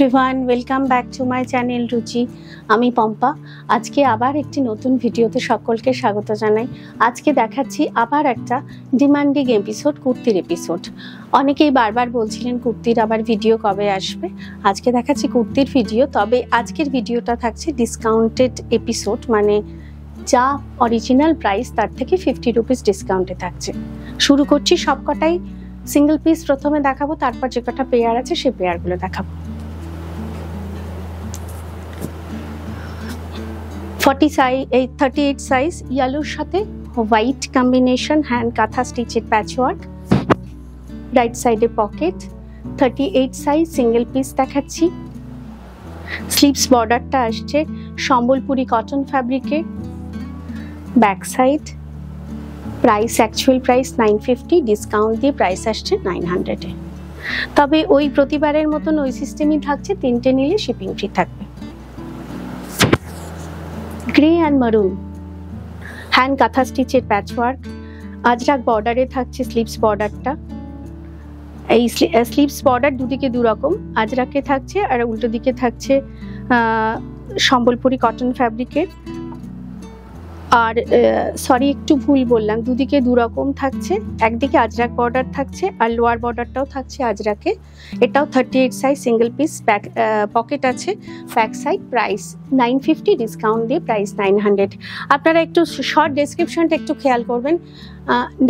Everyone welcome back to my channel Ruchi আমি পম্পা। আজকে আবার একটি নতুন ভিডিওতে সকলকে স্বাগত জানাই। আজকে দেখাচ্ছি আবার একটা ডিমান্ডিং এপিসোড কুর্তির এপিসোড অনেকেই বারবার বলছিলেন, কুর্তির আবার ভিডিও কবে আসবে? আজকে দেখাচ্ছি কুর্তির ভিডিও তবে আজকের ভিডিওটা থাকছে ডিসকাউন্টেড এপিসোড মানে যা অরিজিনাল প্রাইস তার থেকে ফিফটি রুপিস ডিসকাউন্টে থাকছে। শুরু করছি সবকটাই। সিঙ্গেল পিস প্রথমে দেখাবো, তারপর যে কটা পেয়ার আছে সেই পেয়ারগুলো দেখাবো। ফর্টি সাইজ এই থার্টি এইট সাইজ ইয়েলোর সাথে হোয়াইট কম্বিনেশন হ্যান্ড কাঁথা স্টিচের প্যাচওয়ার্ক রাইট সাইডে pocket thirty eight size single piece দেখাচ্ছি। স্লিপস বর্ডারটা আসছে Sambalpuri cotton ফ্যাব্রিকে back side price actual price nine fifty discount দিয়ে প্রাইস আসছে নাইন হান্ড্রেডে তবে ওই প্রতিবারের মতন ওই সিস্টেমই থাকছে, তিনটে নিলে শিপিং ফ্রি থাকবে। Grey and maroon hand kantha স্টিচের প্যাচওয়ার্ক আজরাক বর্ডারে থাকছে স্লিপস বর্ডারটা এই স্লিপস বর্ডার দুদিকে দু রকম আজরাকে থাকছে আর উল্টো দিকে থাকছে সম্বলপুরি কটন ফ্যাব্রিকের আর সরি একটু ভুল বললাম। দুদিকে দু রকম থাকছে। একদিকে আজরাক বর্ডার থাকছে আর লোয়ার বর্ডারটাও থাকছে আজরাকে। এটাও thirty eight size single piece back pocket আছে। Back side price nine fifty discount দিয়ে প্রাইস নাইন হান্ড্রেড আপনারা একটু শর্ট ডেসক্রিপশনটা একটু খেয়াল করবেন।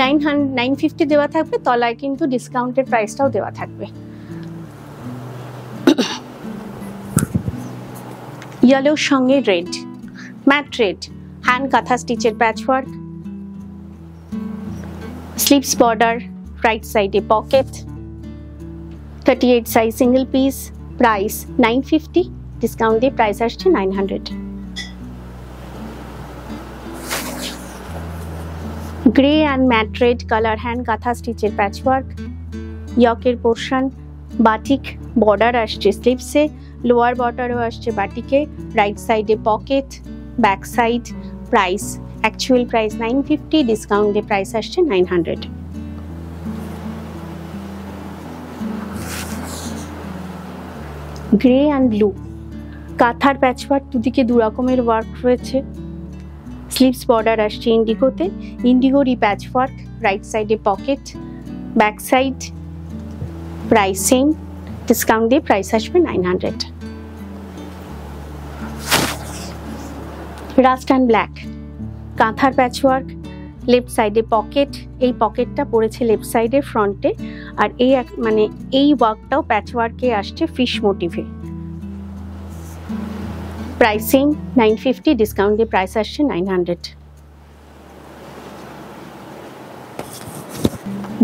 নাইন নাইন ফিফটি দেওয়া থাকবে, তলায় কিন্তু ডিসকাউন্টের প্রাইসটাও দেওয়া থাকবে। ইয়েলোর সঙ্গে red matte red hand kantha স্টিচের প্যাচওয়ার্ক স্লিপস বর্ডার রাইট সাইডে pocket thirty eight size single piece price nine fifty discount দিয়ে প্রাইস আসছে nine hundred grey and matte red colour hand kantha স্টিচের প্যাচওয়ার্ক ইয়কের পোর্শন বাটিক বর্ডার আসছে স্লিপসে lower বর্ডারও আসছে বাটিকে রাইট সাইডে pocket back side price actual price nine fifty discount দিয়ে প্রাইস আসছে nine hundred grey and blue কাঁথার প্যাচওয়ার্ক দুদিকে দু রকমের ওয়ার্ক রয়েছে। স্লিভস বর্ডার আসছে ইন্ডিগোতে ইন্ডিগোর ইন্ডিগোরই প্যাচওয়ার্ক রাইট সাইডে pocket back side price same discount দিয়ে প্রাইস আসবে nine hundred rust and black কাঁথার প্যাচওয়ার্ক লেফট সাইডে পকেট এই পকেটটা পড়েছে লেফট সাইডের ফ্রন্টে আর এই এক মানে এই ওয়ার্কটাও প্যাচওয়ার্কে আসছে ফিশ মোটিভে প্রাইসিং নাইন ফিফটি ডিসকাউন্ট দিয়ে প্রাইস আসছে nine hundred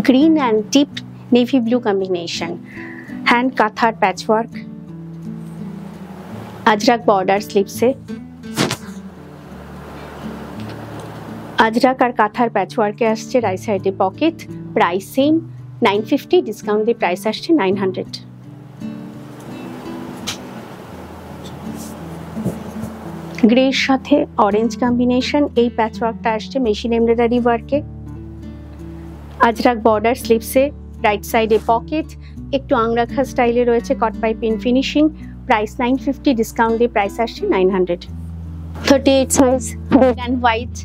green and deep navy blue combination hand কাঁথার প্যাচওয়ার্ক আজরাক বর্ডার স্লিপসে আজরাক আর কাঁথার প্যাচওয়ার্কে আসছে রাইট সাইডে pocket price same nine fifty discount দিয়ে প্রাইস আসছে নাইন হান্ড্রেড গ্রের সাথে অরেঞ্জ কম্বিনেশন এই প্যাচওয়ার্কটা আসছে মেশিন এমব্রয়ডারি ওয়ার্কে আজরাক বর্ডার স্লিপসে রাইট সাইডে পকেট একটু আংরাখা স্টাইলে রয়েছে cord piping finishing price nine fifty discount দিয়ে প্রাইস আসছে nine hundred thirty eight size and white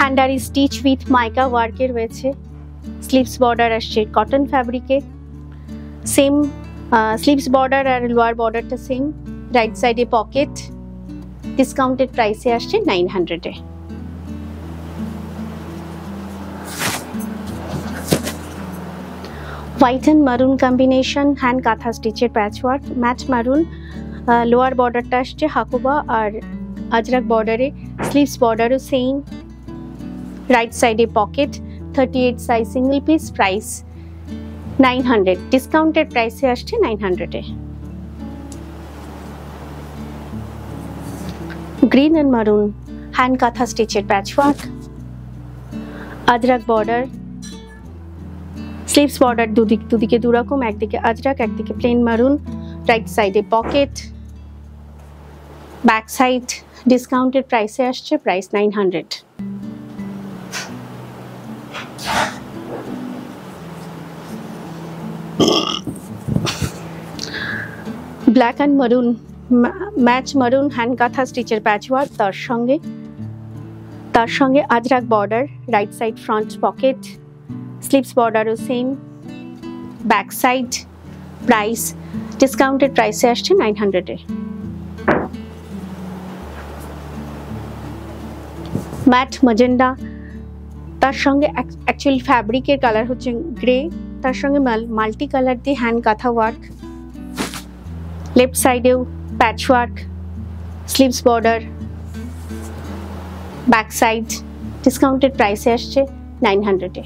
হ্যান্ডারি stitch with mica ওয়ার্কে রয়েছে। স্লিভস বর্ডার আসছে কটন ফ্যাব্রিকে সেম স্লিভস বর্ডার আর লোয়ার বর্ডারটা সেম রাইট সাইডে পকেট ডিসকাউন্টেড প্রাইসে আসছে নাইন হান্ড্রেডে white and maroon combination hand kantha স্টিচের প্যাচওয়ার্ক ম্যাট মারুন লোয়ার বর্ডারটা আসছে হাকুবা আর আজরাক বর্ডারে স্লিভস বর্ডারও সেম রাইট সাইডে pocket thirty eight size single piece price nine hundred discounted প্রাইসে আসছে নাইন হান্ড্রেডে green and maroon hand kantha স্টিচের patchwork ajrakh border sleeves border দুদিক দুদিকে দুরকম একদিকে আজরাক একদিকে প্লেন মারুন রাইট সাইডে পকেট ব্যাক সাইড ডিসকাউন্টেড প্রাইসে আসছে price nine hundred black and maroon match maroon hand kantha স্টিচের প্যাচওয়ার্ক, তার সঙ্গে তার সঙ্গে ajrakh border, right side front pocket, sleeves বর্ডারও same back side price discounted প্রাইসে আসছে নাইন হান্ড্রেডে ম্যাট মজেন্ডা তার সঙ্গে অ্যাকচুয়ালি ফ্যাব্রিকের কালার হচ্ছে গ্রে তার সঙ্গে মাল্টি কালার দিয়ে হ্যান্ড কাঁথা ওয়ার্ক লেফট সাইডেও patchwork sleeves border back side discounted প্রাইসে আসছে নাইন হান্ড্রেডে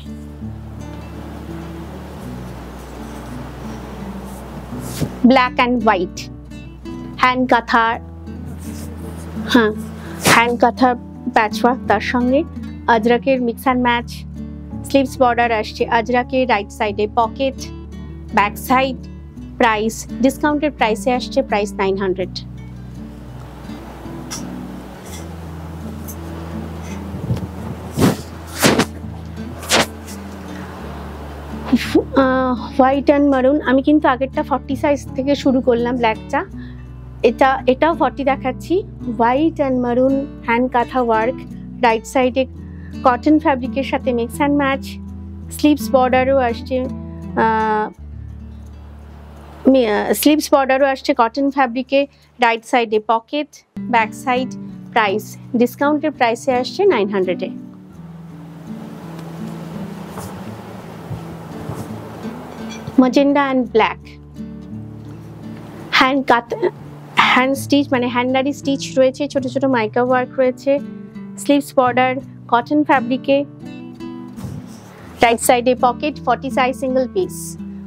ব্ল্যাক অ্যান্ড হোয়াইট হ্যান্ড কাঁথা হ্যাঁ হ্যান্ড কাঁথা প্যাচওয়ার্ক তার সঙ্গে। আজরাকের mix and match sleeves border আসছে আজরাকের রাইট সাইডে pocket back side price discounted প্রাইসে আসছে price nine hundred white and maroon আমি কিন্তু আগেরটা ফর্টি সাইজ থেকে শুরু করলাম ব্ল্যাকটা এটা, এটাও ফর্টি দেখাচ্ছি। White and maroon hand kantha work right সাইডে কটন ফ্যাব্রিকের সাথে মিক্স অ্যান্ড ম্যাচ স্লিভস বর্ডারও আসছে। স্লিভস বর্ডারও আসছে কটন ফ্যাব্রিকে রাইট সাইডে পকেট ব্যাক সাইড প্রাইস ডিসকাউন্টের প্রাইসে আসছে নাইন হান্ড্রেডে মজেন্ডা অ্যান্ড ব্ল্যাক হ্যান্ড কাত হ্যান্ড স্টিচ মানে হ্যান্ডারি স্টিচ রয়েছে ছোট ছোট মাইকা ওয়ার্ক রয়েছে স্লিভস বর্ডার কটন ফ্যাব্রিকে রাইট সাইডে pocket forty size single piece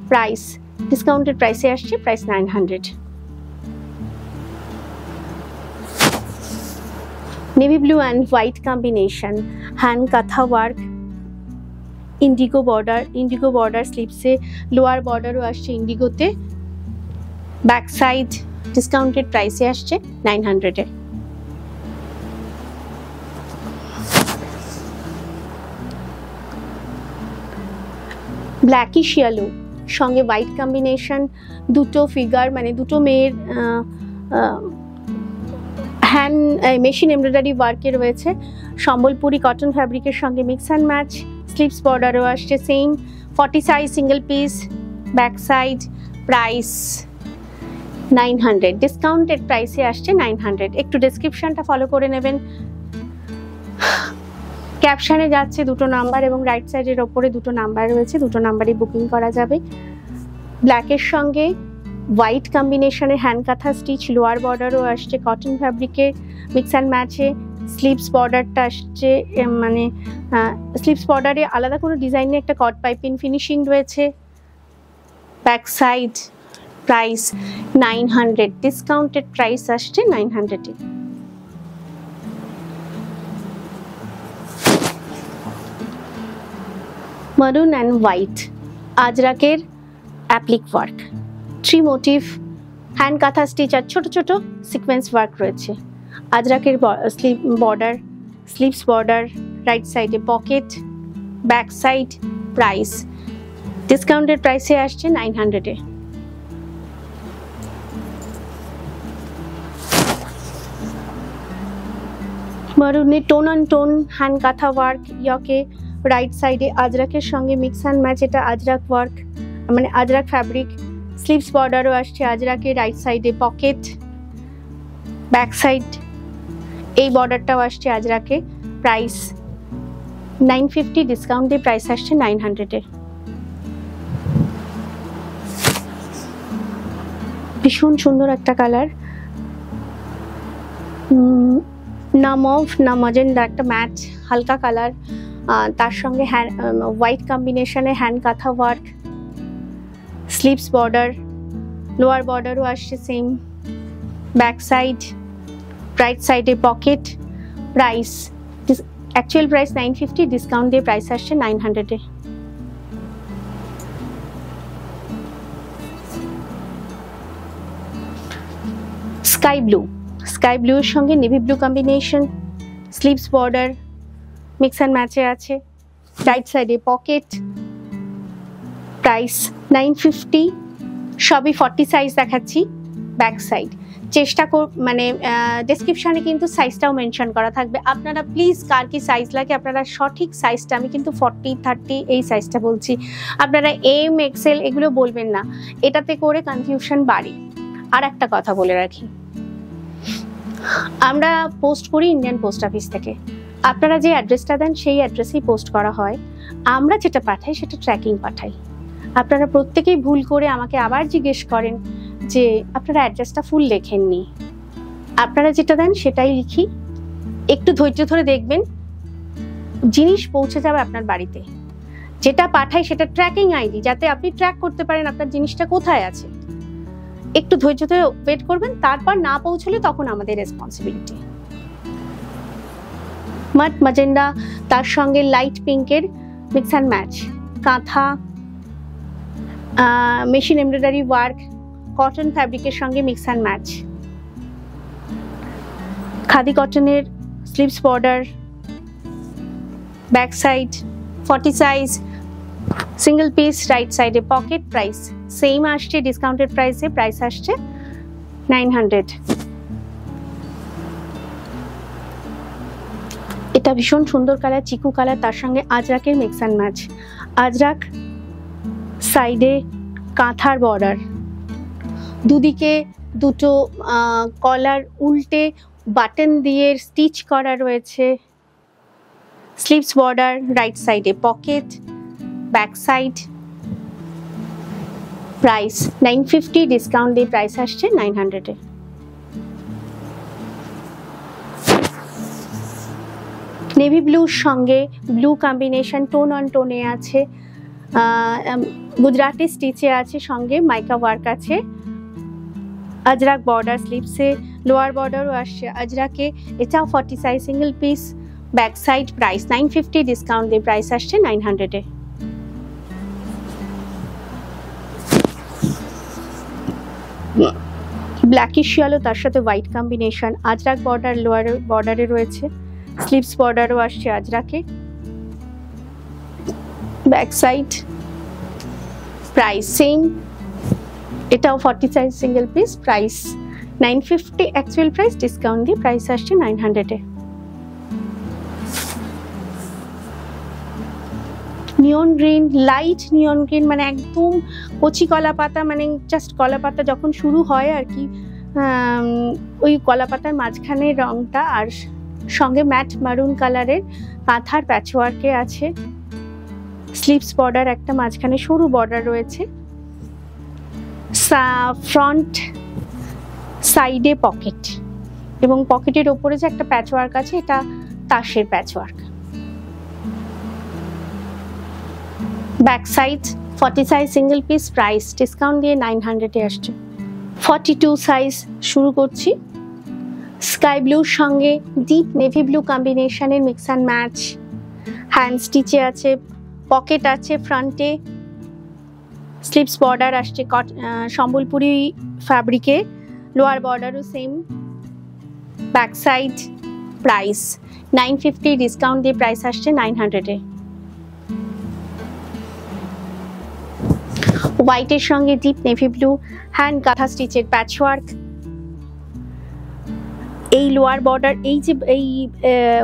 price discounted প্রাইসে আসছে price nine hundred navy blue and white combination hand kantha work indigo border indigo border স্লিপসে lower বর্ডারও আসছে ইন্ডিগোতে ব্যাক সাইড ডিসকাউন্টেড প্রাইসে আসছে নাইন হান্ড্রেডে ব্ল্যাকিশ ইয়েলো সঙ্গে হোয়াইট কম্বিনেশন দুটো ফিগার মানে দুটো মেয়ের হ্যান্ড মেশিন এমব্রয়ডারি ওয়ার্কে রয়েছে। সম্বলপুরি কটন ফ্যাব্রিকের সঙ্গে মিক্স অ্যান্ড ম্যাচ স্লিপস বর্ডারও আসছে same forty size single piece back side price nine hundred discounted প্রাইসে আসছে নাইন হান্ড্রেড একটু ডেসক্রিপশনটা ফলো করে নেবেন। ক্যাপশনে যাচ্ছে দুটো নাম্বার এবং রাইট সাইডের ওপরে দুটো নাম্বার রয়েছে, দুটো নাম্বারই বুকিং করা যাবে। ব্ল্যাকের সঙ্গে হোয়াইট কম্বিনেশনের হ্যান্ড কাঁথা স্টিচ, লোয়ার বর্ডারও আসছে, কটন ফ্যাব্রিকের মিক্স অ্যান্ড ম্যাচে, স্লিপস বর্ডারটা আসছে মানে স্লিপস বর্ডারে আলাদা কোনো ডিজাইনে একটা কট পাইপিং ফিনিশিং রয়েছে। Back side price nine hundred, discounted price আসছে নাইন হান্ড্রেডে maroon and white আজরাকের applique work three motif hand kantha stitch আর ছোটো ছোটো সিকোয়েন্স ওয়ার্ক রয়েছে। আজরাকের sleeve border sleeves border right সাইডে pocket back side price discounted প্রাইসে আসছে nine হান্ড্রেডে মারুনের tone on tone hand kantha work ইয়কে right সাইডে আজরাকের সঙ্গে মিক্স অ্যান্ড ম্যাচ এটা আজরাক ওয়ার্ক মানে আজরাক ফ্যাব্রিক স্লিভস বর্ডারও আসছে আজরাকে রাইট সাইডে পকেট ব্যাক সাইড এই বর্ডারটাও আসছে আজরাকে প্রাইস নাইন ফিফটি ডিসকাউন্টে প্রাইস আসছে নাইন হান্ড্রেডে ভীষণ সুন্দর একটা কালার না মভ না মজেন্ডা একটা ম্যাচ হালকা কালার তার সঙ্গে হ্যান্ড হোয়াইট কম্বিনেশনে hand kantha work sleeves border lower বর্ডারও আসছে সেম ব্যাক সাইড রাইট সাইডে pocket price actual price nine fifty discount দিয়ে প্রাইস আসছে নাইন হান্ড্রেডে স্কাই ব্লু স্কাই ব্লুর সঙ্গে navy blue combination sleeves border mix and ম্যাচে আছে। রাইট সাইডে পকেট প্রাইস নাইন ফিফটি সবই ফর্টি সাইজ দেখাচ্ছি ব্যাক সাইড চেষ্টা কর মানে ডেসক্রিপশানে কিন্তু সাইজটাও মেনশন করা থাকবে। আপনারা প্লিজ কার কি সাইজ লাগে, আপনারা সঠিক সাইজটা আমি কিন্তু ফর্টি থার্টি এই সাইজটা বলছি। আপনারা এম এক্সেল এগুলো বলবেন না। এটাতে করে কনফিউশন বাড়ে। আর একটা কথা বলে রাখি। আমরা পোস্ট করি ইন্ডিয়ান পোস্ট অফিস থেকে। আপনারা যে অ্যাড্রেসটা দেন, সেই অ্যাড্রেসেই পোস্ট করা হয়। আমরা যেটা পাঠাই, সেটা ট্র্যাকিং পাঠাই। আপনারা প্রত্যেকেই ভুল করে আমাকে আবার জিজ্ঞেস করেন যে, আপনারা অ্যাড্রেসটা ফুল লেখেননি। আপনারা যেটা দেন, সেটাই লিখি। একটু ধৈর্য ধরে দেখবেন, জিনিস পৌঁছে যাবে আপনার বাড়িতে। যেটা পাঠাই, সেটা ট্র্যাকিং আইডি, যাতে আপনি ট্র্যাক করতে পারেন আপনার জিনিসটা কোথায় আছে। একটু ধৈর্য ধরে ওয়েট করবেন, তারপর না পৌঁছলে তখন আমাদের রেসপন্সিবিলিটি মাট মাজেন্ডা, তার সঙ্গে লাইট পিঙ্কের mix and match kantha machine embroidery work cotton ফ্যাব্রিকের সঙ্গে মিক্স অ্যান্ড ম্যাচ খাদি কটনের sleeves border back side forty size single piece right সাইডে পকেট প্রাইস সেম আসছে ডিসকাউন্টেড প্রাইসে প্রাইস আসছে নাইন হান্ড্রেড এটা ভীষণ সুন্দর কালার, চিকু কালার, তার সঙ্গে আজরাকের মিক্স অ্যান্ড ম্যাচ আজরাক সাইডে কাঁথার বর্ডার দুদিকে দুটো কলার উল্টে বাটন দিয়ে স্টিচ করা রয়েছে। স্লিভস বর্ডার রাইট সাইডে pocket back side price nine fifty discount দিয়ে প্রাইস আসছে নাইন হান্ড্রেডে নেভি ব্লুর সঙ্গে ব্লু কম্বিনেশন টোন অন টোনে আছে। গুজরাটি স্টিচে আছে সঙ্গে মাইকা ওয়ার্ক আছে। আজরাক বর্ডার স্লিপসে লোয়ার বর্ডারও আসছে আজরাকে এটাও forty size single piece back side price nine fifty discount দিয়ে প্রাইস আসছে নাইন হান্ড্রেডে ব্ল্যাকিশ আলো তার সাথে white combination ajrakh border lower বর্ডারে রয়েছে। স্লিপস বর্ডারও আসছে আজরাকে ব্যাক সাইড প্রাইস এটাও forty size single piece price nine fifty actual price discount দিয়ে প্রাইস আসছে নাইন হান্ড্রেডে neon green light neon green মানে একদম কচি কলা পাতা মানে জাস্ট কলা পাতা যখন শুরু হয় আর কি ওই কলা পাতার মাঝখানে রংটা আর সঙ্গে ম্যাট মারুন কালারের কাঁথার প্যাচওয়ার্কে আছে। স্লিপস বর্ডার একটা, মাঝখানে সরু বর্ডার রয়েছে। ফ্রন্ট সাইডে পকেট এবং পকেটের ওপরে যে একটা প্যাচওয়ার্ক আছে, এটা তাসের patchwork. Back side forty size single piece, price discount দিয়ে নাইন হান্ড্রেডে আসছে। ফর্টি টু সাইজ শুরু করছি। স্কাই ব্লুর সঙ্গে ডিপ নেভি ব্লু কম্বিনেশনের মিক্স অ্যান্ড ম্যাচ হ্যান্ড স্টিচে আছে পকেট আছে ফ্রন্টে স্লিপস বর্ডার আসছে কট সম্বলপুরি ফ্যাব্রিকে lower বর্ডারও same back side price nine fifty discount দিয়ে প্রাইস আসছে নাইন হান্ড্রেডে হোয়াইটের সঙ্গে ডিপ নেভি ব্লু হ্যান্ড গাথা স্টিচের প্যাচওয়ার্ক এই লোয়ার বর্ডার এই যে, এই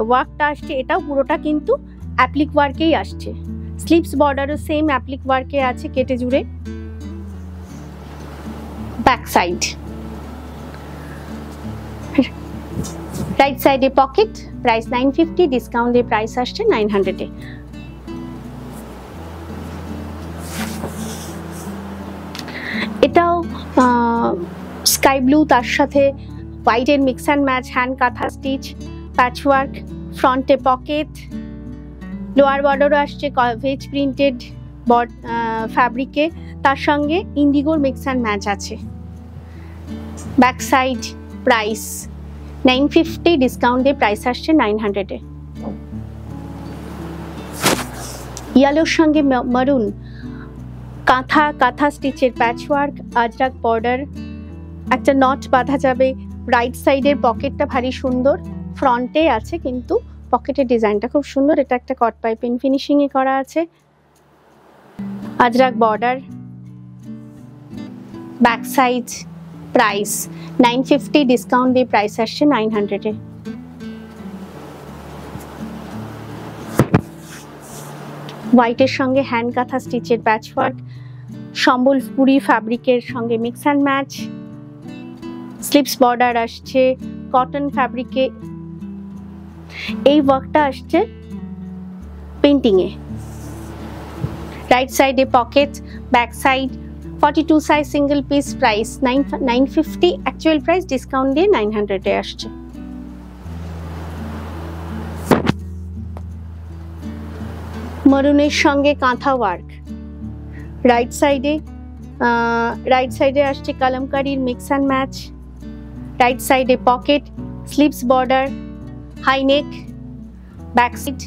ওয়ার্কটা আসছে, এটাও পুরোটা কিন্তু অ্যাপ্লিক ওয়ার্কেই আসছে। স্লিপস বর্ডারও সেম অ্যাপ্লিক ওয়ার্কে আছে কেটে জুড়ে। ব্যাক সাইড রাইট সাইডে pocket price nine fifty discount price আসছে নাইন হান্ড্রেডে এটাও স্কাই ব্লু তার সাথে হোয়াইটের mix and match hand kantha stitch patchwork ফ্রন্টে পকেট লোয়ার বর্ডারও আসছে ভেজ প্রিন্টেড বড ফ্যাব্রিকে তার সঙ্গে ইন্ডিগোর মিক্স অ্যান্ড ম্যাচ আছে। Back side price nine fifty discount price আসছে নাইন হান্ড্রেডে ইয়ালোর সঙ্গে মারুন কাঁথা কাঁথা স্টিচের প্যাচওয়ার্ক আজরাক বর্ডার একটা নট বাঁধা যাবে। রাইট সাইডের পকেটটা ভারী সুন্দর ফ্রন্টে আছে কিন্তু পকেটের ডিজাইনটা খুব সুন্দর। এটা একটা কট পাইপিং ফিনিশিং এ করা আছে। Ajrakh border back size price nine fifty discount দিয়ে প্রাইস আসছে নাইন হান্ড্রেডে হোয়াইটের সঙ্গে হ্যান্ড কাঁথা স্টিচের প্যাচওয়ার্ক সম্বলপুরি ফ্যাব্রিকের সঙ্গে mix and match sleeves border আসছে কটন ফ্যাব্রিকে এই ওয়ার্কটা আসছে পেন্টিংয়ে রাইট সাইডে pocket back side forty two size single piece price nine nine fifty actual price discount দিয়ে নাইন হান্ড্রেডে আসছে। মরুনের সঙ্গে কাঁথা ওয়ার্ক রাইট সাইডে রাইট সাইডে আসছে কালামকারির মিক্স অ্যান্ড ম্যাচ রাইট সাইডে pocket sleeves border high neck back side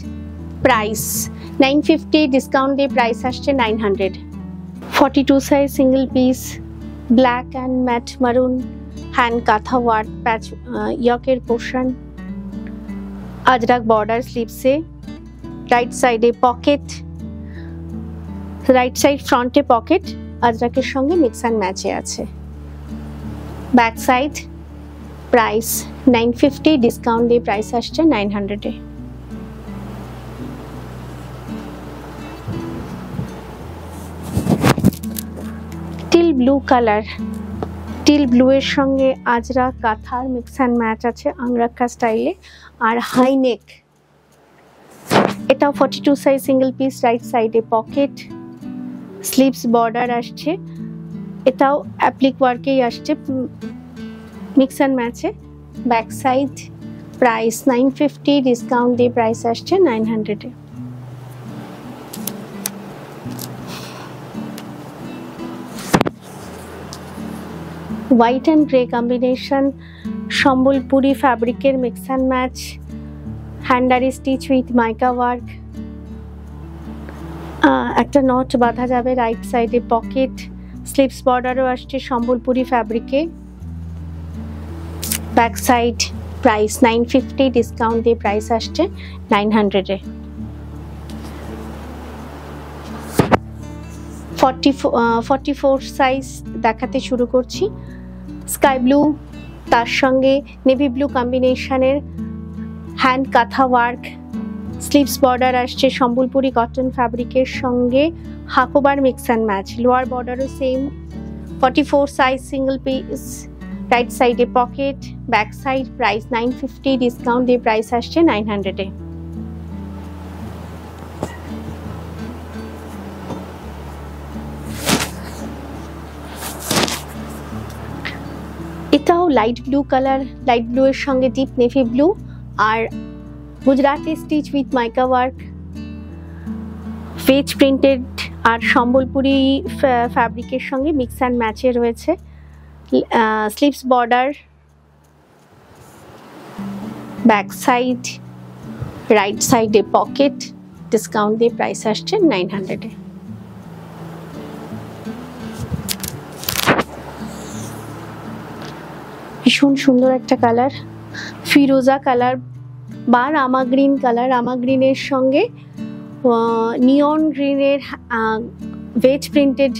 price nine fifty discount দিয়ে প্রাইস আসছে nine hundred forty two size single piece black and matt maroon hand kantha work patch ইয়কের portion ajrakh border স্লিপসে right সাইডে pocket right side ফ্রন্টে pocket আজরাকের সঙ্গে mix and ম্যাচে আছে। Back side price nine fifty discount দিয়ে price আসছে nine হান্ড্রেডে teal blue colour teal blue এর সঙ্গে আজরা, কাঁথার মিক্স অ্যান্ড ম্যাচ আছে আংরাক্ষা স্টাইলে আর হাই নেক এটাও forty two size single piece right সাইডে পকেট স্লিভস বর্ডার আসছে। এটাও অ্যাপ্লিক ওয়ার্কেই আসছে। মিক্স অ্যান্ড ম্যাচে back side price nine fifty discount দিয়ে প্রাইস আসছে নাইন হান্ড্রেডে white and grey combination Sambalpuri ফ্যাব্রিকের মিক্স অ্যান্ড ম্যাচ হ্যান্ডারি স্টিচ উইথ মাইকা ওয়ার্ক একটা নট বাঁধা যাবে রাইট সাইডে পকেট স্লিপস বর্ডারও আসছে Sambalpuri ফ্যাব্রিকে back side price nine fifty discount দিয়ে প্রাইস আসছে নাইন হান্ড্রেডে ফর্টি ফর্টি ফোর সাইজ দেখাতে শুরু করছি। স্কাই ব্লু তার সঙ্গে নেভি ব্লু কম্বিনেশনের hand kantha work sleeves border আসছে সম্বলপুরি কটন ফ্যাব্রিকের সঙ্গে হাকোবার mix and match lower বর্ডারও same forty four size single piece right সাইডে pocket back side price nine fifty discount দিয়ে প্রাইস আসছে নাইন হান্ড্রেডে এটাও light blue colour light blue এর সঙ্গে deep navy blue R Gujarati stitch with mica work veg printed আর সম্বলপুরি ফ্যাব্রিকের সঙ্গে mix and ম্যাচে রয়েছে। Sleeves border back side right সাইডে পকেট ডিসকাউন্ট দিয়ে প্রাইস আসছে নাইন হান্ড্রেডে ভীষণ সুন্দর একটা কালার ফিরোজা কালার বা রামা গ্রিন কালার রামা গ্রিনের সঙ্গে নিয়ন গ্রিনের ভেজ প্রিন্টেড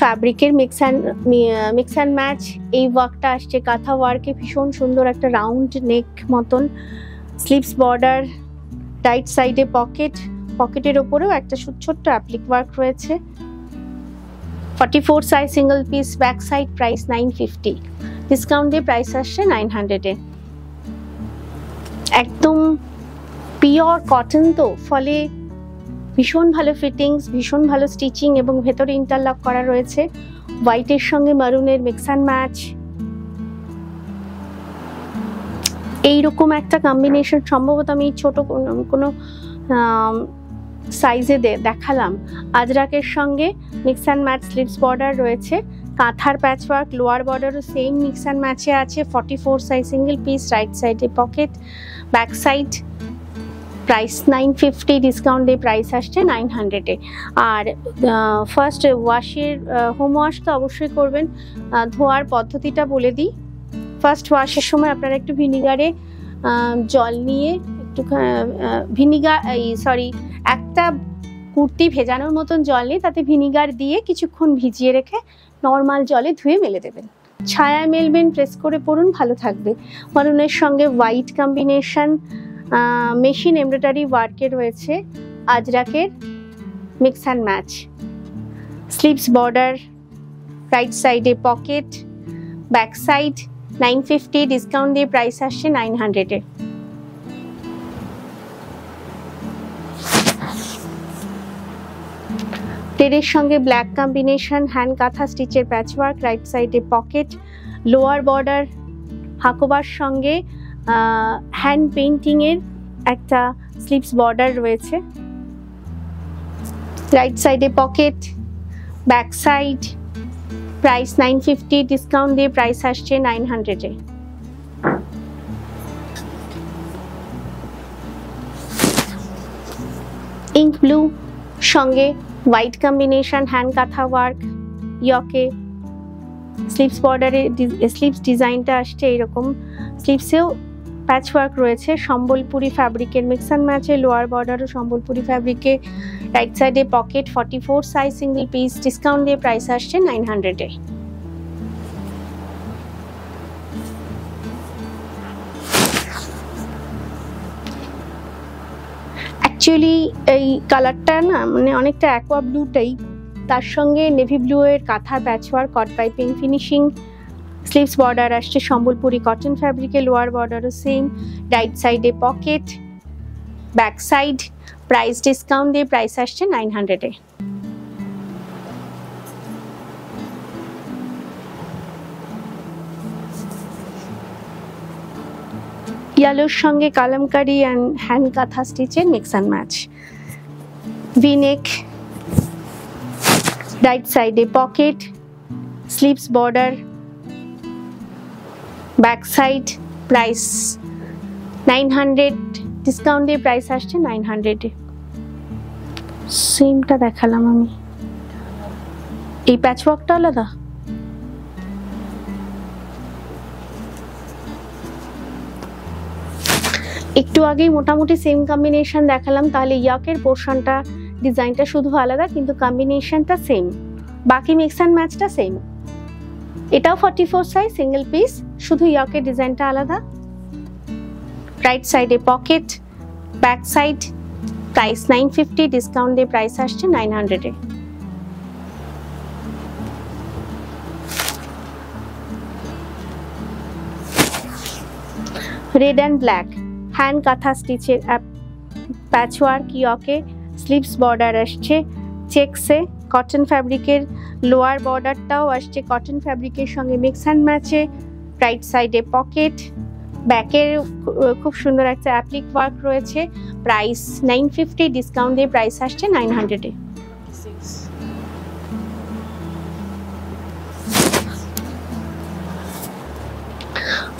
ফ্যাব্রিকের mix and mix and match এই ওয়ার্কটা আসছে কাঁথা ওয়ার্কে ভীষণ সুন্দর একটা রাউন্ড নেক মতন। স্লিপস বর্ডার রাইট সাইডে পকেট পকেটের ওপরেও একটা ছোট্ট অ্যাপ্লিক ওয়ার্ক রয়েছে। Forty four size single piece back side price nine fifty discount price আসছে নাইন হান্ড্রেডে একদম পিওর কটন তো, ফলে ভীষণ ভালো ফিটিংস ভীষণ ভালো স্টিচিং এবং ভেতরে ইন্টারলক করা রয়েছে। হোয়াইটের সঙ্গে মারুনের মিক্স অ্যান্ড ম্যাচ এইরকম একটা কম্বিনেশন সম্ভবত আমি ছোট কোনো সাইজে দেখালাম। আজরাকের সঙ্গে mix and match sleeves border রয়েছে। কাঁথার প্যাচওয়ার্ক লোয়ার বর্ডারও সেম মিক্স অ্যান্ড ম্যাচে আছে। Forty four size single piece right সাইডে pocket back side price nine fifty discount দিয়ে প্রাইস আসছে নাইন হান্ড্রেডে আর ফার্স্ট ওয়াশের হোম ওয়াশ তো অবশ্যই করবেন। ধোয়ার পদ্ধতিটা বলে দিই। ফার্স্ট ওয়াশের সময় আপনারা একটু ভিনিগারে জল নিয়ে একটু ভিনিগার, এই সরি একটা কুর্তি ভেজানোর মতন জল নিয়ে তাতে ভিনিগার দিয়ে কিছুক্ষণ ভিজিয়ে রেখে নর্মাল জলে ধুয়ে মেলে দেবেন। ছায়া মেলবেন প্রেস করে পড়ুন, ভালো থাকবে। মারুনের সঙ্গে হোয়াইট কম্বিনেশন মেশিন এমব্রয়ডারি ওয়ার্কে রয়েছে আজরাকের mix and match sleeves border right সাইডে pocket back side nine fifty discount দিয়ে প্রাইস আসছে নাইন হান্ড্রেডে টেরের সঙ্গে ব্ল্যাক কম্বিনেশন হ্যান্ড কাঁথা স্টিচের প্যাচওয়ার্ক রাইট সাইডে পকেট লোয়ার বর্ডার হাকোবার সঙ্গে হ্যান্ড পেন্টিংয়ের একটা স্লিপস বর্ডার রয়েছে। রাইট সাইডে pocket back side price nine fifty discount দিয়ে প্রাইস আসছে নাইন হান্ড্রেডে ইঙ্ক ব্লু সঙ্গে white combination hand kantha work ইয়কে slips বর্ডারে স্লিপস ডিজাইনটা আসছে এরকম। স্লিপসেও প্যাচ ওয়ার্ক রয়েছে। সম্বলপুরি ফ্যাব্রিকের মিক্স অ্যান্ড ম্যাচে লোয়ার বর্ডারও সম্বলপুরি ফ্যাব্রিকে রাইট সাইডে pocket forty four size single piece discount দিয়ে প্রাইস আসছে নাইন হান্ড্রেডে অ্যাকচুয়ালি এই কালারটা না মানে অনেকটা অ্যাকোয়া ব্লুটাই তার সঙ্গে নেভি ব্লু এর kantha patchwork cord piping finishing sleeves border আসছে সম্বলপুরি কটন ফ্যাব্রিকে লোয়ার বর্ডারও সেম রাইট সাইডে pocket back side price discount দিয়ে প্রাইস আসছে নাইন হান্ড্রেডে ইয়ালোর সঙ্গে কালামকারি অ্যান্ড হ্যান্ড কাঁথা স্টিচের mix and match V neck right সাইডে pocket sleeves border back side price nine hundred discount price আসছে নাইন হান্ড্রেডে সেমটা দেখালাম আমি। এই প্যাচওয়ার্কটা আলাদা? একটু আগেই মোটামুটি সেম কম্বিনেশন দেখালাম, তাহলে ইয়াকের পোর্শনটা ডিজাইনটা শুধু আলাদা, কিন্তু কম্বিনেশনটা সেম বাকি মিক্স অ্যান্ড ম্যাচটা সেম এটাও forty four size single piece শুধু ইয়াকের ডিজাইনটা আলাদা। রাইট সাইডে pocket back side price nine fifty discount দিয়ে প্রাইস আসছে নাইন হান্ড্রেডে red and black hand kantha স্টিচের প্যাচওয়ার্ক ইয়কে স্লিভস বর্ডার আসছে চেকসে কটন ফ্যাব্রিকের লোয়ার বর্ডারটাও আসছে কটন ফ্যাব্রিকের সঙ্গে মিক্স অ্যান্ড ম্যাচে রাইট সাইডে পকেট ব্যাকের খুব সুন্দর একটা অ্যাপ্লিক ওয়ার্ক রয়েছে। প্রাইস নাইন ফিফটি ডিসকাউন্ট দিয়ে প্রাইস আসছে নাইন হান্ড্রেডে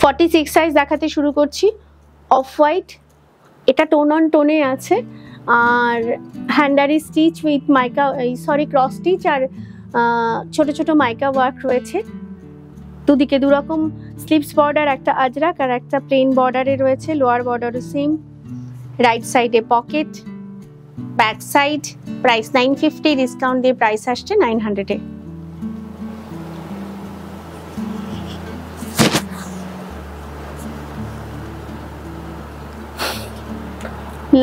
ফর্টি সিক্স সাইজ দেখাতে শুরু করছি। অফ হোয়াইট এটা টোন অন টোনে আছে। আর হ্যান্ডারি stitch with mica sorry cross stitch আর ছোট ছোট মাইকা ওয়ার্ক রয়েছে। দুদিকে দু রকম স্লিপস বর্ডার একটা আজরাক আর একটা প্লেন বর্ডারে রয়েছে লোয়ার বর্ডারও সেম রাইট সাইডে pocket back side price nine fifty discount দিয়ে প্রাইস আসছে নাইন হান্ড্রেডে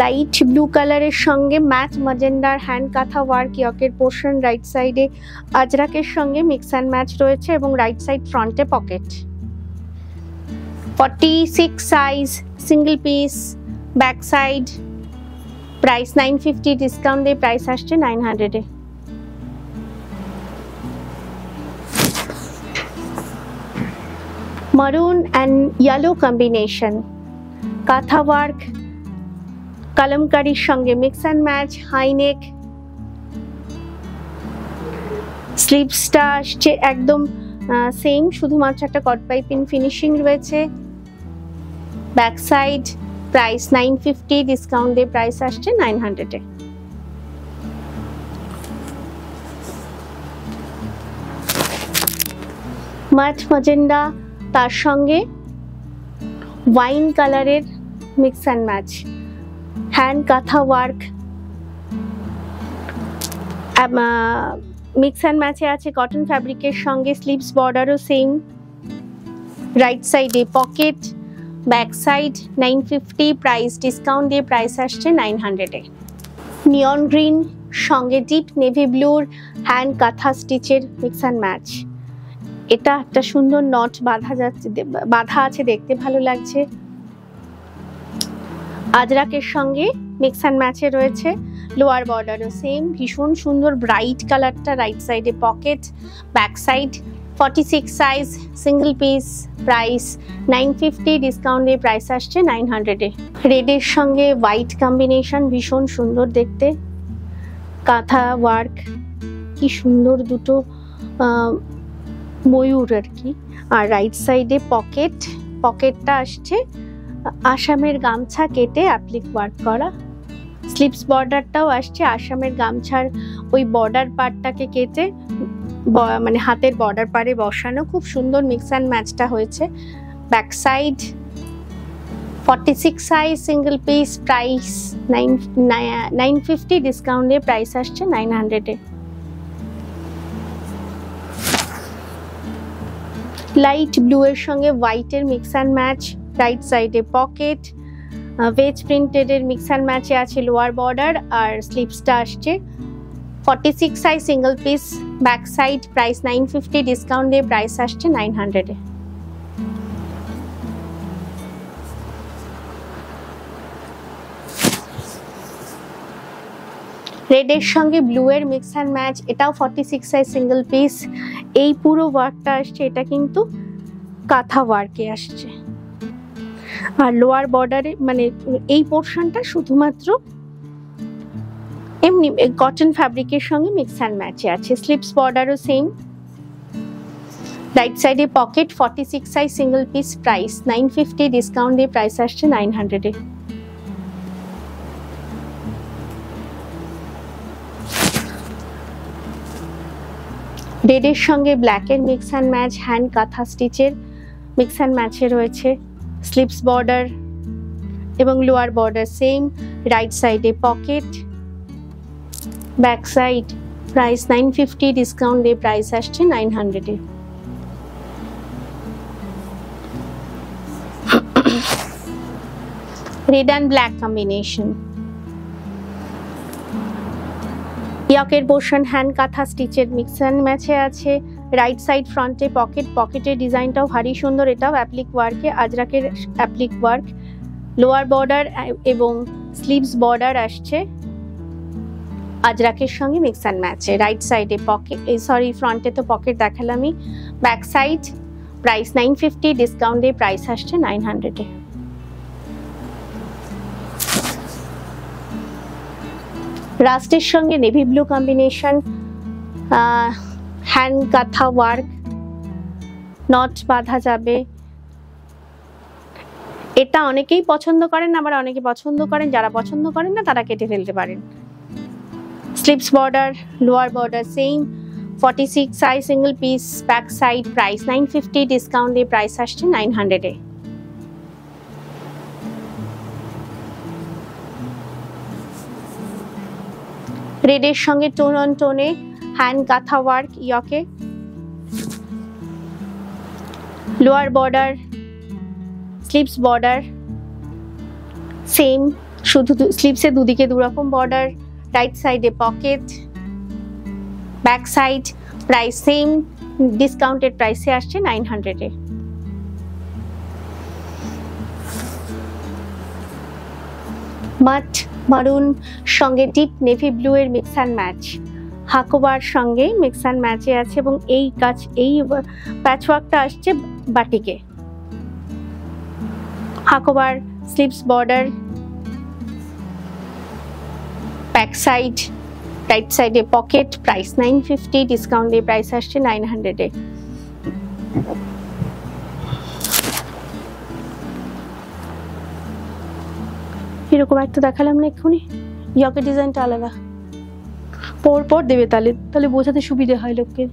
লাইট ব্লু কালারের সঙ্গে ম্যাচ মাজেন্ডার হ্যান্ড কাঁথা ওয়ার্ক ইয়কের পোর্শন রাইট সাইডে আজরাকের সঙ্গে মিক্স অ্যান্ড ম্যাচ রয়েছে এবং রাইট সাইড ফ্রন্টে pocket forty six size single piece back side price nine fifty discount দিয়ে প্রাইস আসছে নাইন হান্ড্রেডে maroon and yellow combination kantha work কালামকারির সঙ্গে mix and match high neck স্লিপসটা আসছে একদম সেম শুধুমাত্র একটা কট পাইপিং ফিনিশিং রয়েছে। Back side price nine fifty discount price আসছে নাইন হান্ড্রেডে মাঠ মজেন্ডা তার সঙ্গে ওয়াইন কালারের mix and match hand kantha work mix and ম্যাচে আছে কটন ফ্যাব্রিকের সঙ্গে স্লিভস বর্ডারও সেম রাইট সাইডে pocket back side nine fifty price discount দিয়ে প্রাইস আসছে নাইন হান্ড্রেডে নিয়ন গ্রিন সঙ্গে ডিপ নেভি ব্লুর হ্যান্ড কাঁথা স্টিচের মিক্স অ্যান্ড ম্যাচ এটা একটা সুন্দর নট বাঁধা যাচ্ছে, বাঁধা আছে, দেখতে ভালো লাগছে। আজরাকের সঙ্গে মিক্স অ্যান্ড ম্যাচে রয়েছে। লোয়ার বর্ডারও সেম ভীষণ সুন্দর ব্রাইট কালারটা রাইট সাইডে pocket back side forty six size single piece price nine fifty discount price আসছে নাইন হান্ড্রেডে রেডের সঙ্গে হোয়াইট কম্বিনেশন ভীষণ সুন্দর দেখতে। কাঁথা ওয়ার্ক কি সুন্দর দুটো ময়ূর আর কি। আর রাইট সাইডে পকেট পকেটটা আসছে আসামের গামছা কেটে অ্যাপ্লিক ওয়ার্ক করা। স্লিপস বর্ডারটাও আসছে, আসামের গামছার ওই বর্ডার পার্টটাকে কেটে মানে হাতের বর্ডার পারে বসানো। খুব সুন্দর মিক্স অ্যান্ড ম্যাচটা হয়েছে। Back side forty six size single piece price nine nine fifty ডিসকাউন্টে প্রাইস আসছে নাইন হান্ড্রেডে লাইট ব্লু এর সঙ্গে হোয়াইটের মিক্স অ্যান্ড ম্যাচ রাইট সাইডে পকেট ভেজ প্রিন্টেডের মিক্স অ্যান্ড ম্যাচে আছে লোয়ার বর্ডার আর স্লিপসটা আসছে। Forty six size single piece back side price nine fifty discount দিয়ে প্রাইস আসছে নাইন হান্ড্রেডে রেডের সঙ্গে ব্লু এর মিক্স অ্যান্ড ম্যাচ এটাও forty six size single piece এই পুরো ওয়ার্কটা আসছে, এটা কিন্তু কাঁথা ওয়ার্কে আসছে। আর লোয়ার বর্ডারে মানে এই পোর্শনটা শুধুমাত্র এমনি কটন ফ্যাব্রিকের সঙ্গে মিক্স অ্যান্ড ম্যাচে আছে। স্লিপস বর্ডারও সেম রাইট সাইডে pocket forty six size single piece price nine fifty discount দিয়ে প্রাইস আসছে নাইন হান্ড্রেডে রেডের সঙ্গে ব্ল্যাকের mix and match hand kantha স্টিচের মিক্স অ্যান্ড ম্যাচে রয়েছে। স্লিপস বর্ডার এবং লোয়ার বর্ডার সেম রাইট সাইডে pocket back side price nine fifty discount দিয়ে প্রাইস আসছে নাইন হান্ড্রেডে রেড অ্যান্ড ব্ল্যাক কম্বিনেশন ইয়কের পোর্শন হ্যান্ড কাঁথা স্টিচের মিক্স অ্যান্ড ম্যাচে আছে। রাইট সাইড ফ্রন্টে পকেট পকেটের ডিজাইনটাও ভারী সুন্দর, এটাও অ্যাপ্লিক ওয়ার্কে আজরাকের অ্যাপ্লিক ওয়ার্ক লোয়ার বর্ডার এবং স্লিভস বর্ডার আসছে আজরাকের সঙ্গে মিক্স অ্যান্ড ম্যাচে রাইট সাইডে পকেট সরি ফ্রন্টে তো pocket দেখালামই। Back side price nine fifty ডিসকাউন্টে প্রাইস আসছে নাইন হান্ড্রেডে রাস্টের সঙ্গে navy blue combination hand kantha work knot বাঁধা যাবে। এটা অনেকেই পছন্দ করেন, আবার অনেকে পছন্দ করেন, যারা পছন্দ করেন না, তারা কেটে ফেলতে পারেন। Slips border lower border same forty six size single piece back side price nine fifty discount দিয়ে প্রাইস আসছে নাইন হান্ড্রেডে রেডের সঙ্গে টোন অন টোনে হ্যান্ড গাথা work ইয়কে। Lower border, slips border, same, শুধু স্লিপসে দুদিকে দুরকম বর্ডার, রাইট সাইডে pocket, back side price same, discounted প্রাইসে আসছে নাইন হান্ড্রেডে। মাঠ, মারুন, সঙ্গে ডিপ নেভি ব্লু এর মিক্স অ্যান্ড ম্যাচ। হাকোবার সঙ্গে মিক্স অ্যান্ড ম্যাচে আছে এবং এই কাজ এই প্যাচওয়ার্কটা আসছে বাটিকে। হাকোবার slips border back side right সাইডে pocket price nine fifty discount price আসছে নাইন হান্ড্রেডে এরকম একটা দেখালাম না এক্ষুনি? ইয়কের ডিজাইনটা আলাদা। পর পর দেবে তাহলে তাহলে বোঝাতে সুবিধে হয় লোককে।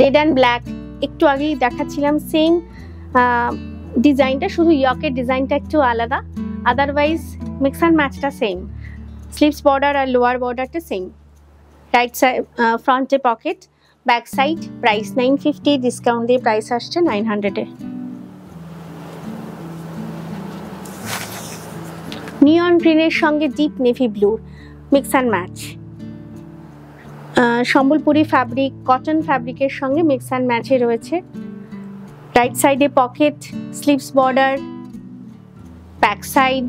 রেড অ্যান্ড ব্ল্যাক একটু আগেই দেখাচ্ছিলাম সেম ডিজাইনটা, শুধু ইয়কের ডিজাইনটা একটু আলাদা। আদারওয়াইজ মিক্স অ্যান্ড ম্যাচটা সেম স্লিভস বর্ডার আর লোয়ার বর্ডারটা সেম রাইট সাইড ফ্রন্টে pocket back side price nine fifty discount দিয়ে প্রাইস আসছে নাইন হান্ড্রেডে নিয়ন গ্রিনের সঙ্গে deep navy blue mix and match Sambalpuri fabric cotton ফ্যাব্রিকের সঙ্গে মিক্স অ্যান্ড ম্যাচে রয়েছে। রাইট সাইডে pocket sleeves border back side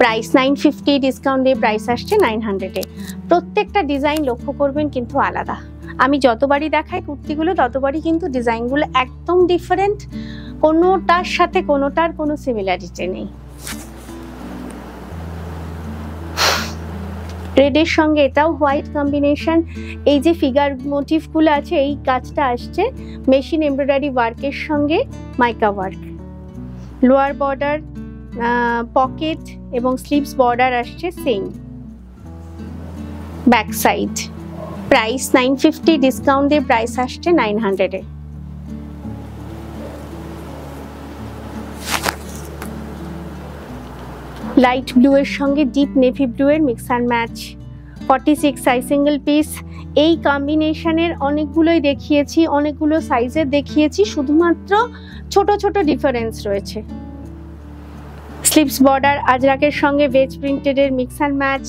price nine fifty discount দিয়ে প্রাইস আসছে নাইন হান্ড্রেডে প্রত্যেকটা ডিজাইন লক্ষ্য করবেন কিন্তু আলাদা। আমি যতবারই দেখাই কুর্তিগুলো, ততবারই কিন্তু ডিজাইনগুলো একদম ডিফারেন্ট কোনোটার সাথে কোনোটার কোনো সিমিলারিটি নেই। রেডের সঙ্গে এটাও হোয়াইট কম্বিনেশন। এই যে ফিগার মোটিভগুলো আছে, এই কাজটা আসছে মেশিন এমব্রয়ডারি ওয়ার্কের সঙ্গে, mica work. Lower border pocket এবং স্লিভস বর্ডার আসছে same back side. Price nine fifty discount price আসছে নাইন হান্ড্রেডে। লাইট ব্লু এর সঙ্গে ডিপ নেভি ব্লু এর mix and match. Forty six size single piece. এই কম্বিনেশনের অনেকগুলোই দেখিয়েছি, অনেকগুলো সাইজের দেখিয়েছি, শুধুমাত্র ছোট ছোট ডিফারেন্স রয়েছে। স্লিপস বর্ডার আজরাকের সঙ্গে veg প্রিন্টেডের mix match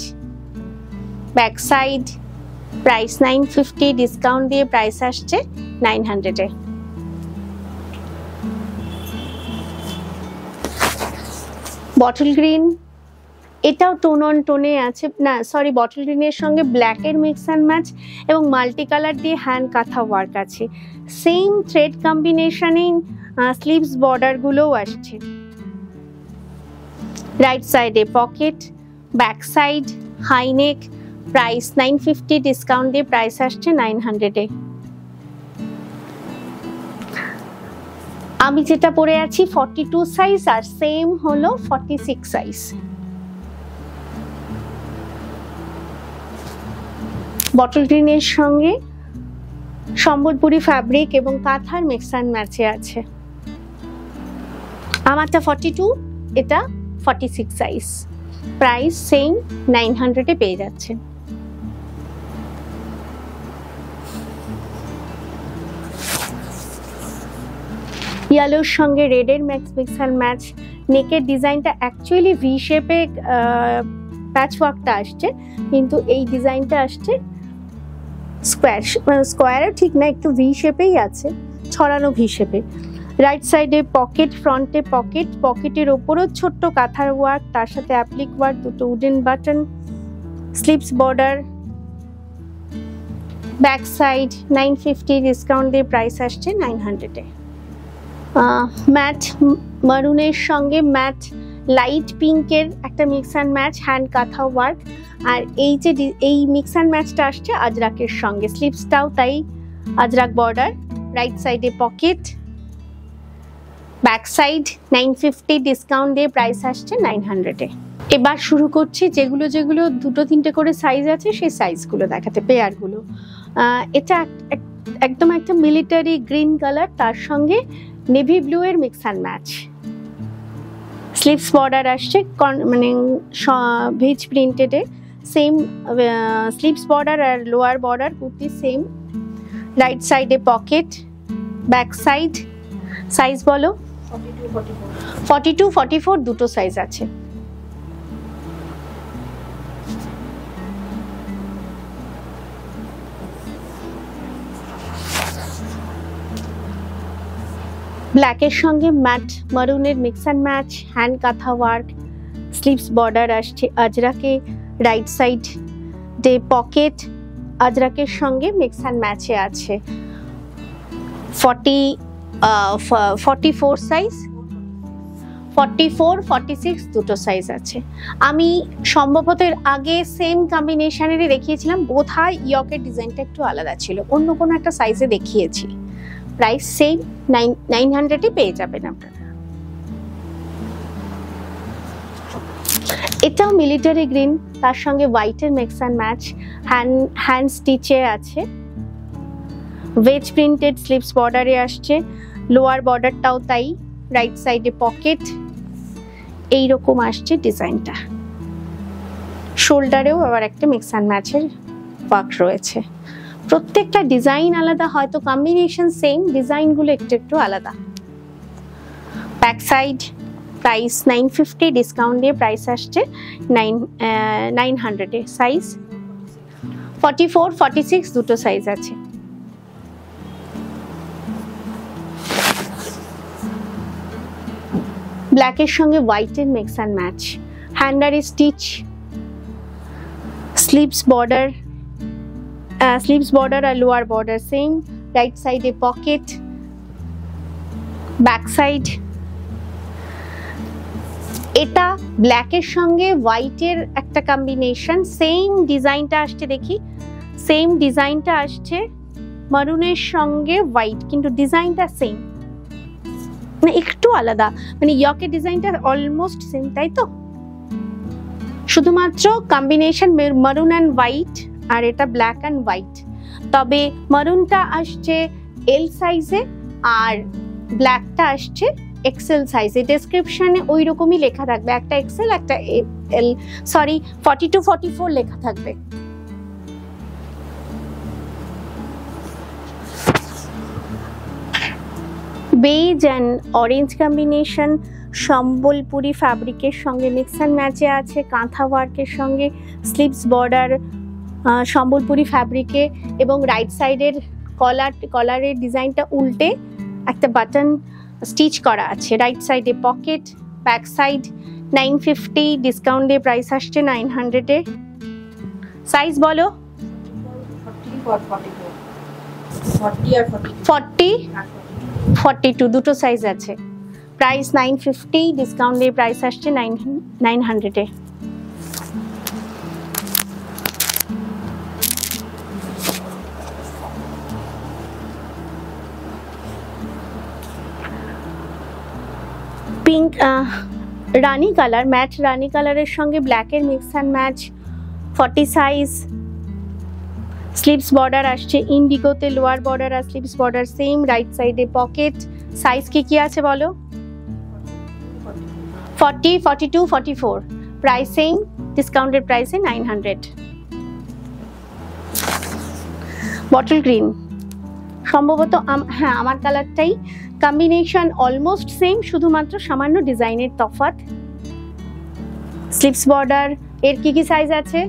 back side price nine fifty discount দিয়ে প্রাইস আসছে নাইন হান্ড্রেডে বটল গ্রিন এটাও টোন অন টোনে আছে। না সরি বটল গ্রিনের সঙ্গে ব্ল্যাকের মিক্স অ্যান্ড ম্যাচ এবং মাল্টি কালার দিয়ে হ্যান্ড কাঁথা ওয়ার্ক আছে। সেম থ্রেড কম্বিনেশনেই স্লিভস বর্ডারগুলোও আসছে। রাইট সাইডে pocket back side high neck price nine fifty discount দিয়ে প্রাইস আসছে নাইন হান্ড্রেডে আমি যেটা পরে আছি ফর্টি টু সাইজ আর সেম হলো ফর্টি সিক্স সাইজ বটল গ্রিনের সঙ্গে সম্বলপুরি ফ্যাব্রিক এবং কাঁথার মিক্স অ্যান্ড ম্যাচে আছে। আমারটা ফর্টি টু এটা forty six size price same nine হান্ড্রেডে পেয়ে যাচ্ছে ইয়েলোর সঙ্গে রেডের ম্যাক্স মিক্সার ম্যাচ নেকের ডিজাইনটা অ্যাকচুয়ালি ভি শেপে প্যাচ আসছে, কিন্তু এই ডিজাইনটা আসছে স্কোয়ার স্কোয়ারও ঠিক না, একটু ভি শেপেই আছে, ছড়ানো ভি শেপে রাইট সাইডে পকেট ফ্রন্টে পকেট পকেটের ওপরও ছোট্ট কাঁথার ওয়ার্ক তার সাথে অ্যাপ্লিক ওয়ার্ক দুটো wooden button slips border back side nine fifty discount দিয়ে প্রাইস আসছে নাইন হান্ড্রেডে ম্যাট মারুনের সঙ্গে ম্যাট লাইট পিঙ্কের একটা mix and match hand kantha work আর এই যে এই মিক্স অ্যান্ড ম্যাচটা আসছে আজরাকের সঙ্গে। স্লিপসটাও তাই আজরাক বর্ডার রাইট সাইডে pocket back side nine fifty discount দিয়ে প্রাইস আসছে নাইন হান্ড্রেডে এবার শুরু করছি যেগুলো যেগুলো দুটো তিনটে করে সাইজ আছে, সেই সাইজগুলো দেখাতে পেয়ারগুলো এটা একদম একটা মিলিটারি গ্রিন কালার তার সঙ্গে নেভি ব্লু এর mix and match slips border আসছে মানে ভেজ প্রিন্টেডে সেম স্লিপস বর্ডার আর lower border kurti same right সাইডে পকেট ব্যাক সাইড সাইজ বলো? ফর্টি টু ফর্টি ফোর দুটো সাইজ আছে। ব্ল্যাকের সঙ্গে mat মারুনের mix and match hand kantha work sleeves border আসছে আজরাকে রাইট সাইড ডে পকেট আজরাকের সঙ্গে মিক্স অ্যান্ড ম্যাচে আছে। Forty forty four size forty four forty six দুটো সাইজ আছে। আমি সম্ভবত এর আগে সেম কম্বিনেশনেরই দেখিয়েছিলাম বোধ হয় ইয়কের ডিজাইনটা একটু আলাদা ছিল, অন্য কোনো একটা সাইজে দেখিয়েছি। প্রাইস সেম, নাইন নাইন হান্ড্রেডে পেয়ে যাবেন আপনারা। এটাও মিলিটারি গ্রিন, তার সঙ্গে হোয়াইটের mix and match hand hand স্টিচে আছে। ভেজ প্রিন্টেড স্লিপস বর্ডারে আসছে লোয়ার বর্ডারটাও তাই রাইট সাইডে পকেট এইরকম আসছে ডিজাইনটা। শোল্ডারেও আবার একটা মিক্স অ্যান্ড ম্যাচের ওয়ার্ক রয়েছে। প্রত্যেকটা ডিজাইন আলাদা, হয়তো কম্বিনেশন সেম ডিজাইনগুলো একটু একটু আলাদা। Back side price nine fifty discount দিয়ে প্রাইস আসছে নাইন নাইন হান্ড্রেডে সাইজ ফর্টি ফোর সিক্স দুটো সাইজ আছে। ব্ল্যাকের সঙ্গে হোয়াইটের mix and match হ্যান্ডারে stitch sleeves border sleeves border আর লোয়ার বর্ডার সেম রাইট সাইডে পকেট ব্যাক সাইড এটা ব্ল্যাকের সঙ্গে হোয়াইটের একটা কম্বিনেশন সেম ডিজাইনটা আসছে দেখি। সেম ডিজাইনটা আসছে মারুনের সঙ্গে হোয়াইট কিন্তু ডিজাইনটা সেম মানে একটু আলাদা মানে ইয়কের ডিজাইনটা অলমোস্ট সেম তাই তো? শুধুমাত্র কম্বিনেশন মারুন অ্যান্ড হোয়াইট আর এটা ব্ল্যাক অ্যান্ড হোয়াইট তবে মারুনটা আসছে এল সাইজে আর ব্ল্যাকটা আসছে এক্সেল সাইজে ডেসক্রিপশানে ওই রকমই লেখা থাকবে। একটা এক্সেল একটা L sorry forty two forty four লেখা থাকবে। Beige and orange combination Sambalpuri ফ্যাব্রিকের সঙ্গে মিক্স অ্যান্ড ম্যাচে আছে, কাঁথা ওয়ার্কের সঙ্গে স্লিপস বর্ডার সম্বলপুরি ফ্যাব্রিকে এবং রাইট সাইডের কলার কলারের ডিজাইনটা উল্টে একটা বাটন স্টিচ করা আছে। রাইট সাইডে pocket back side nine fifty discount দিয়ে প্রাইস আসছে নাইন হান্ড্রেডে সাইজ বলো? ফর্টি ফর্টি টু দুটো সাইজ আছে। প্রাইস নাইন ফিফটি ডিসকাউন্ট দিয়ে প্রাইস আসছে নাইন নাইন হান্ড্রেডে পিঙ্ক রানি কালার ম্যাট রানি কালারের সঙ্গে ব্ল্যাকের mix and match forty size sleeves border আসছে ইন্ডিগোতে লোয়ার বর্ডার আর স্লিভস বর্ডার সেম রাইট সাইডে পকেট সাইজ কি কি আছে বলো? Forty forty two forty four price same discounted প্রাইসে নাইন হান্ড্রেড বটল গ্রিন সম্ভবত হ্যাঁ আমার কালারটাই কম্বিনেশন অলমোস্ট সেম শুধুমাত্র সামান্য ডিজাইনের তফাৎ। স্লিপস বর্ডার এর কি কি সাইজ আছে?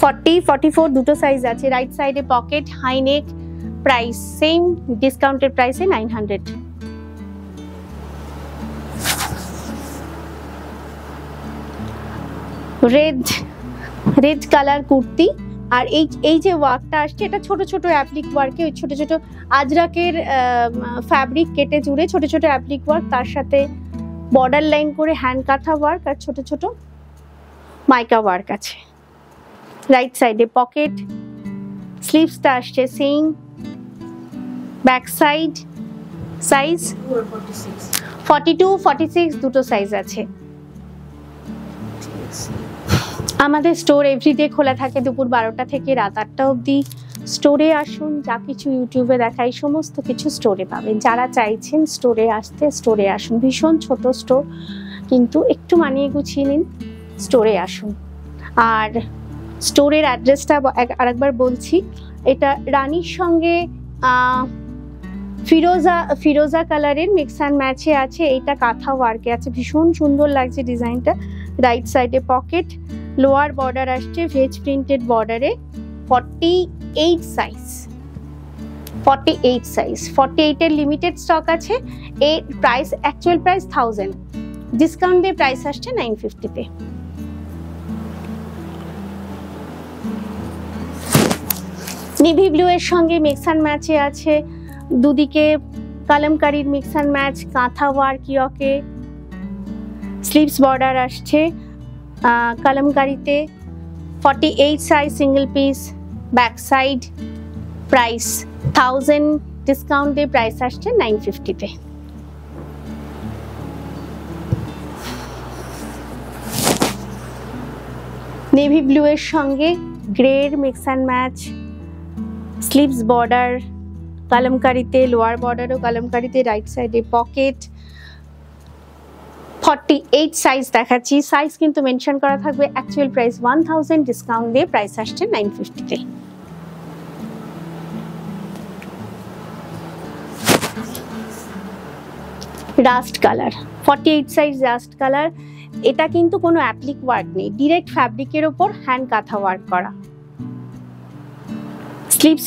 ফর্টি ফর্টি ফোর দুটো সাইজ আছে। রাইট সাইডে pocket high neck price same discounted প্রাইসে nine hundred red red colour kurti আর এই এই যে ওয়ার্কটা আসছে, এটা ছোট ছোট অ্যাপ্লিক ওয়ার্কে ওই ছোট ছোট আজরাকের ফ্যাব্রিক কেটে জুড়ে ছোট ছোট অ্যাপ্লিক ওয়ার্ক তার সাথে বর্ডার লাইন করে হ্যান্ড কাঁথা ওয়ার্ক আর ছোট ছোট মাইকা ওয়ার্ক আছে। রাইট সাইডে পকেট স্লিভসটা আসছে same back side size forty two forty six দুটো সাইজ আছে। আমাদের স্টোর এভরিডে খোলা থাকে দুপুর বারোটা থেকে রাত আটটা অবধি। স্টোরে আসুন, যা কিছু ইউটিউবে দেখাই সমস্ত কিছু স্টোরে পাবেন। যারা চাইছেন স্টোরে আসতে, স্টোরে আসুন। ভীষণ ছোট স্টোর, কিন্তু একটু মানিয়ে গুছিয়ে নিন, স্টোরে আসুন। আর স্টোরের অ্যাড্রেসটা আরেকবার বলছি, এটা রানীর সঙ্গে ফিরোজা ফিরোজা কালারের মিক্স অ্যান্ড ম্যাচে আছে। এইটা কাঁথা ওয়ার্কে আছে। ভীষণ সুন্দর লাগছে ডিজাইনটা রাইট সাইডে পকেট লোয়ার বর্ডার আসছে, ভেজ প্রিন্টেড বর্ডারে forty eight size forty eight size forty এইটের লিমিটেড স্টক আছে এই price actual price thousand discount দিয়ে প্রাইস আসছে নাইন ফিফটিতে নিভি ব্লু এর সঙ্গে মিক্স অ্যান্ড ম্যাচে আছে, দুদিকে কালামকারির mix and match kantha work ইয়কে sleeves border আসছে। কালামকারিতে forty eight size single piece back side price thousand discount price আসছে নাইন ফিফটিতে নেভি ব্লু এর সঙ্গে গ্রের mix and match sleeves border কালামকারিতে lower বর্ডারও কালামকারিতে রাইট সাইডে পকেট ফর্টি এইট সাইজ দেখাচ্ছি। Size কিন্তু মেনশন করা থাকবে। Actual price one thousand discount দিয়ে প্রাইস আসছে nine ফিফটিতে rust colour forty eight size rust colour এটা কিন্তু কোনো অ্যাপ্লিক ওয়ার্ক নেই। ডিরেক্ট ফ্যাব্রিকের ওপর হ্যান্ড কাঁথা ওয়ার্ক করা। স্লিপস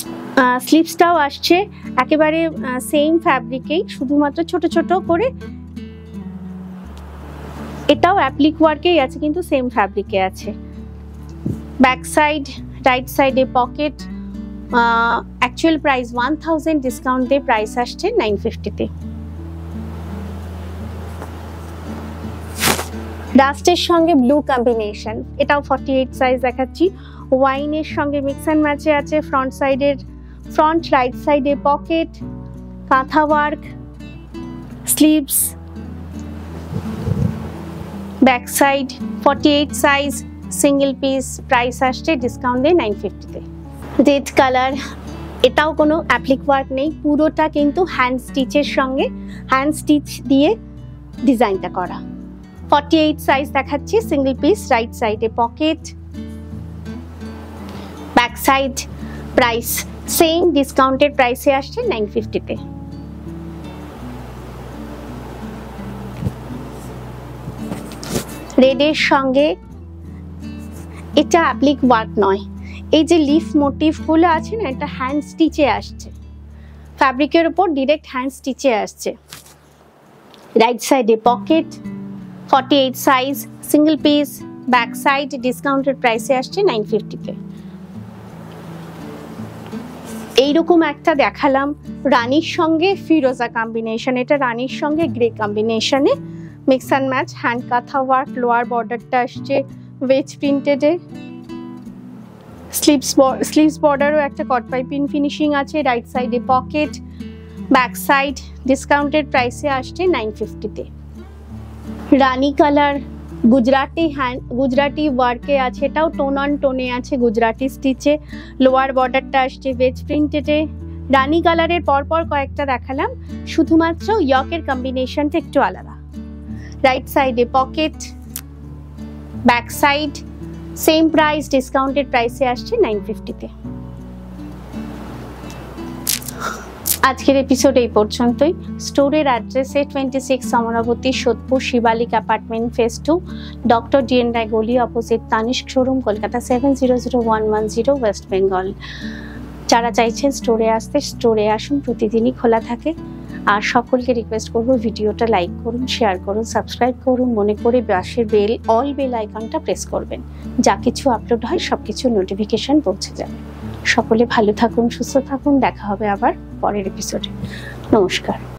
স্লিপসটাও আসছে। একেবারে সেম ফ্যাব্রিকেই শুধুমাত্র ছোট ছোট করে এটাও অ্যাপ্লিক ওয়ার্কেই আছে, কিন্তু সেম ফ্যাব্রিকে আছে। ব্যাক সাইড রাইট সাইডে pocket actual price one thousand discount দিয়ে প্রাইস আসছে নাইন ফিফটিতে ডাস্টের সঙ্গে ব্লু কম্বিনেশন এটাও ফর্টি এইট সাইজ দেখাচ্ছি ওয়াইনের সঙ্গে মিক্স অ্যান্ড ম্যাচে আছে ফ্রন্ট সাইডের ফ্রন্ট রাইট সাইডে pocket kantha work sleeves back side forty eight size single piece price আসছে ডিসকাউন্ট দিয়ে নাইন ফিফটিতে রেড কালার এটাও কোনো অ্যাপ্লিক ওয়ার্ক নেই, পুরোটা কিন্তু হ্যান্ড স্টিচের সঙ্গে হ্যান্ড স্টিচ দিয়ে ডিজাইনটা করা। ফর্টি এইট সাইজ দেখাচ্ছি সিঙ্গেল পিস রাইট সাইডে pocket back side price same discounted প্রাইসে আসছে নাইন ফিফটিতে রেডের সঙ্গে এটা অ্যাপ্লিক ওয়ার্ক নয়। এই যে লিফ মোটিভগুলো আছে না, এটা হ্যান্ড স্টিচে আসছে। ফ্যাব্রিকের উপর ডিরেক্ট হ্যান্ড স্টিচে আসছে। রাইট সাইডে pocket forty eight size single piece back side discounted প্রাইসে আসছে নাইন ফিফটিতে এইরকম একটা দেখালাম, রানীর সঙ্গে ফিরোজা কম্বিনেশন এটা রানীর সঙ্গে গ্রে কম্বিনেশনে mix and match, hand kantha work, lower বর্ডারটা আসছে ওয়েজ প্রিন্টেডে স্লিভস স্লিভস বর্ডারও একটা কট পাইপিং ফিনিশিং আছে রাইট সাইডে পকেট ব্যাক সাইড ডিসকাউন্টেড প্রাইসে আসছে নাইন ফিফটিতে রানী কালার গুজরাটি হ্যান্ড গুজরাটি ওয়ার্কে আছে, এটাও টোন অন টোনে আছে গুজরাটি স্টিচে লোয়ার বর্ডারটা আসছে ভেজ প্রিন্টেডে রানী কালারের পরপর কয়েকটা দেখালাম, শুধুমাত্র ইয়কের কম্বিনেশনটা একটু আলাদা। রাইট সাইডে pocket back side same price discounted প্রাইসে আসছে নাইন ফিফটিতে আজকের এপিসোড এই পর্যন্তই। স্টোরের অ্যাড্রেসে twenty six Amaravati, Sodepur, Shivalik apartment phase two doctor DN Roy গলি opposite Tanishq showroom Kolkata seven zero zero one one zero West Bengal যারা চাইছেন স্টোরে আসতে স্টোরে আসুন, প্রতিদিনই খোলা থাকে। আর সকলকে রিকোয়েস্ট করব ভিডিওটা লাইক করুন শেয়ার করুন সাবস্ক্রাইব করুন, মনে করে বাসের বেল অল বেল আইকনটা প্রেস করবেন। যা কিছু আপলোড হয় সব কিছু নোটিফিকেশান পৌঁছে যাবে। সকলে ভালো থাকুন, সুস্থ থাকুন, দেখা হবে আবার পরের এপিসোডে নমস্কার।